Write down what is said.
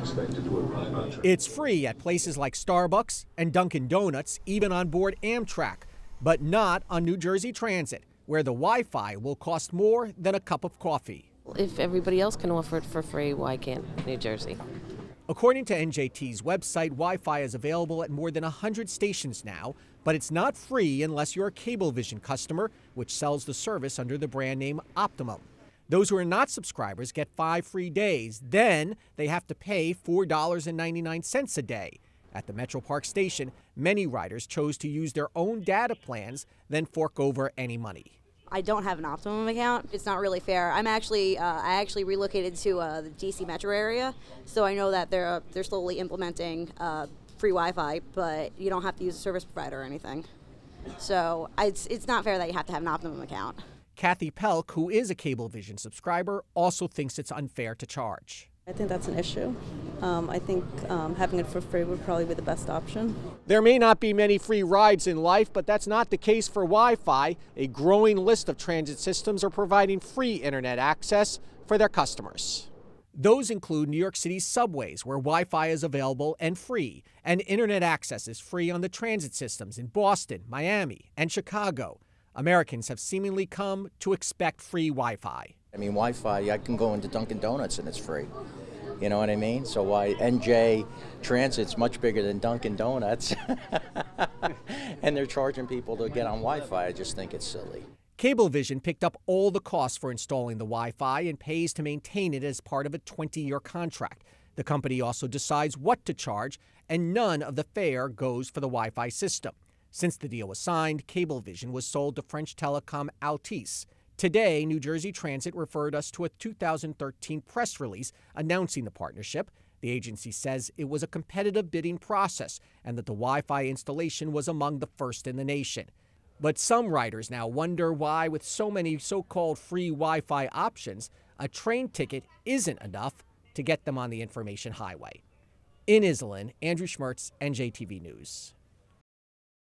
expected to arrive on track. It's free at places like Starbucks and Dunkin' Donuts, even on board Amtrak, but not on New Jersey Transit, where the Wi Fi will cost more than a cup of coffee. If everybody else can offer it for free, why can't New Jersey? According to NJT's website, Wi Fi is available at more than 100 stations now, but it's not free unless you're a Cablevision customer, which sells the service under the brand name Optimum. Those who are not subscribers get five free days. Then they have to pay $4.99 a day. At the Metropark station, many riders chose to use their own data plans, then fork over any money. I don't have an Optimum account. It's not really fair. I'm actually uh, I actually relocated to uh, the DC metro area, so I know that they're uh, they're slowly implementing uh, free Wi-Fi, but you don't have to use a service provider or anything. So it's it's not fair that you have to have an Optimum account. Kathy Pelk, who is a Cablevision subscriber, also thinks it's unfair to charge. I think that's an issue. Um, I think um, having it for free would probably be the best option. There may not be many free rides in life, but that's not the case for Wi Fi. A growing list of transit systems are providing free internet access for their customers. Those include New York City's subways, where Wi Fi is available and free, and internet access is free on the transit systems in Boston, Miami, and Chicago. Americans have seemingly come to expect free Wi Fi. I mean, Wi Fi, I can go into Dunkin' Donuts and it's free. You know what I mean? So why NJ Transit's much bigger than Dunkin' Donuts, and they're charging people to get on Wi-Fi. I just think it's silly. Cablevision picked up all the costs for installing the Wi Fi and pays to maintain it as part of a 20 year contract. The company also decides what to charge, and none of the fare goes for the Wi Fi system. Since the deal was signed, Cablevision was sold to French telecom Altice. Today, New Jersey Transit referred us to a 2013 press release announcing the partnership. The agency says it was a competitive bidding process and that the Wi Fi installation was among the first in the nation. But some riders now wonder why, with so many so called free Wi Fi options, a train ticket isn't enough to get them on the information highway. In Iselin, Andrew Schmertz, NJTV News.